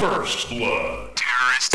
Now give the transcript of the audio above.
First Blood. Terrorist